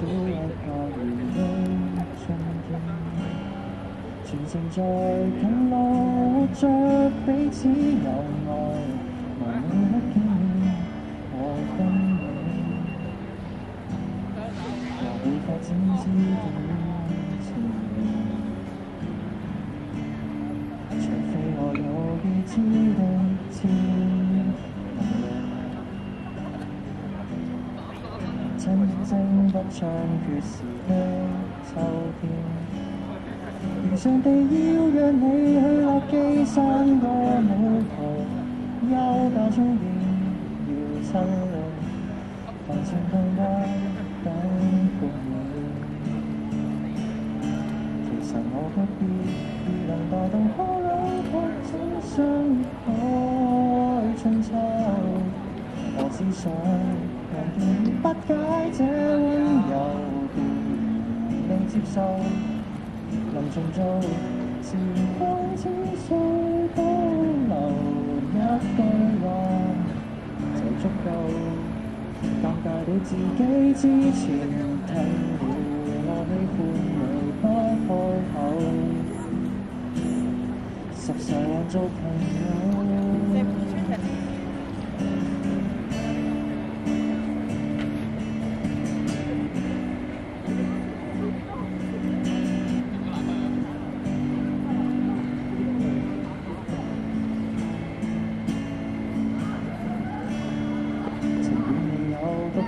找一个如新的春天，全城在庆路，活着彼此有爱，无了不见，我跟你，和你发展新的爱。正不猖獗时的秋天。如上帝要約你去落基山個舞台，休假中便要親歷，凡情更加等過你。其實我不必如能大動可兩曲怎相開春秋，我只想讓見不解这温柔便未接受。能重做，时光只需保留一句话就足够。尴尬到自己之前停了，我喜歡你不开口，實在做朋友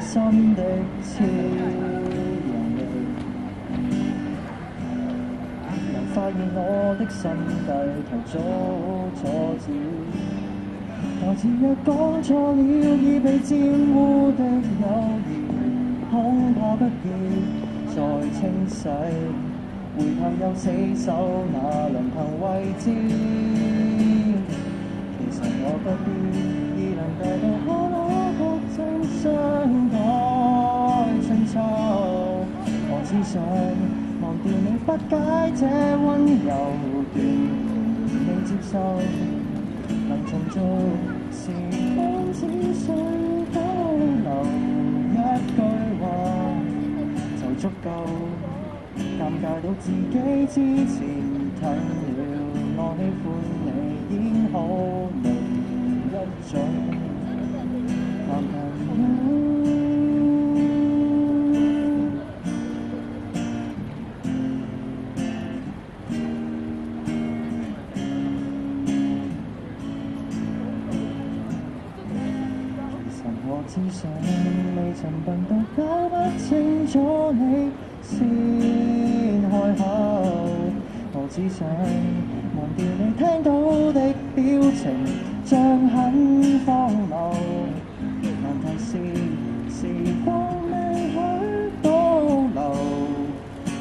心的超人力，能發現我的心底提早阻止。台詞若讲错了，已被玷污的友谊，恐怕不要再清洗。回头又死守那臨行位置，其实我不必已能大只想忘掉你不解这温柔段，未接受，能重做時光只需保留一句話就足夠。尷尬到自己之前吞了，我喜歡你演好我只想未曾笨到搞不清楚你先开口，我只想忘掉你听到的表情，像很荒谬。难题是时光未许倒流，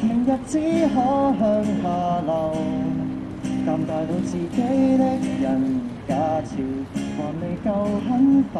明日只可向下流。尷尬到自己的人假設還未够很反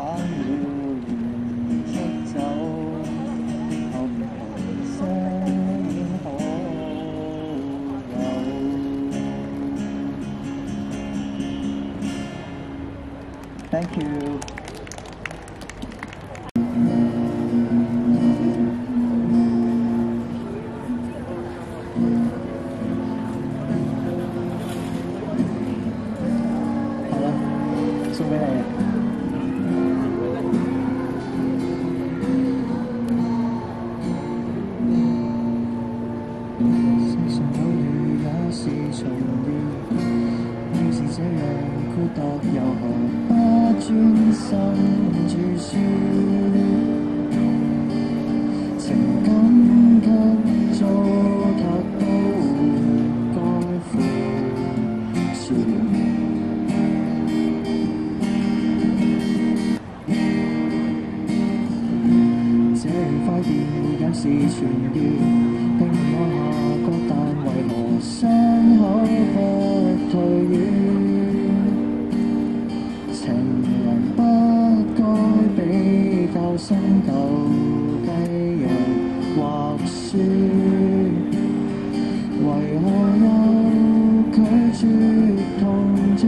是全意，令我下觉，但为何伤口不退远？情人？不该比较新旧计人。或输，为何又拒绝同住？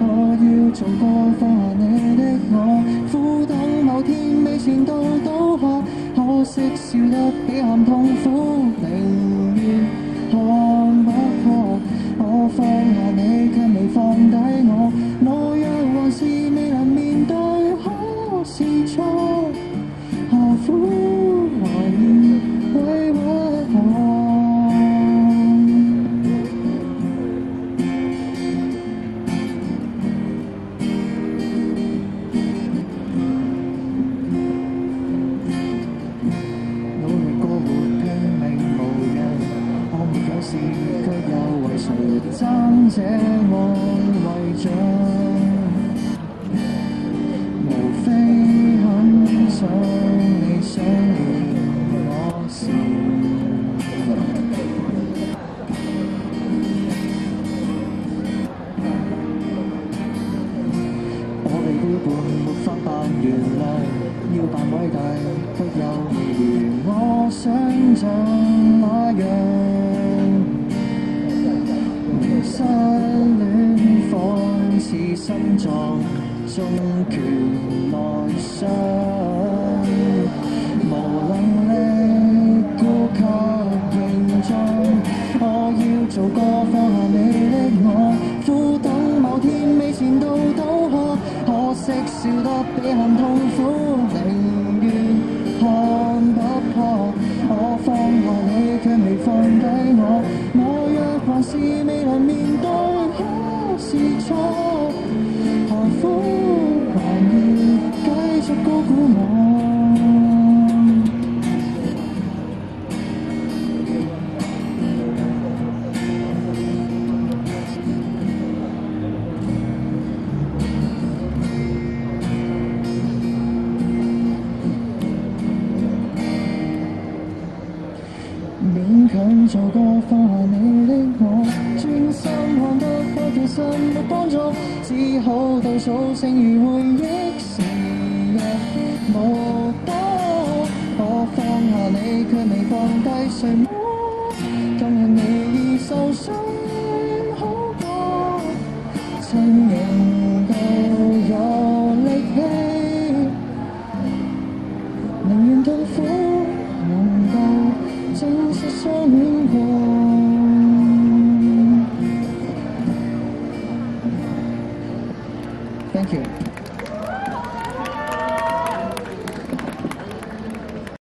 我要重过放下你的我，苦等某天未前到都可。可惜笑得比喊痛苦，宁愿看不破。我放下你，却未放低我。我若还是未能面对，可是错，何苦？諒，要扮偉大，卻又如我想像那樣。失戀仿似心臟中拳內傷，無能力顧及形狀。我要做個放下你的我，苦等某天未前度倒下，可惜笑得比喊痛苦，做個放下你的我，专心看得开其实没帮助，只好倒数剩余回憶時日无多。我放下你却未放低谁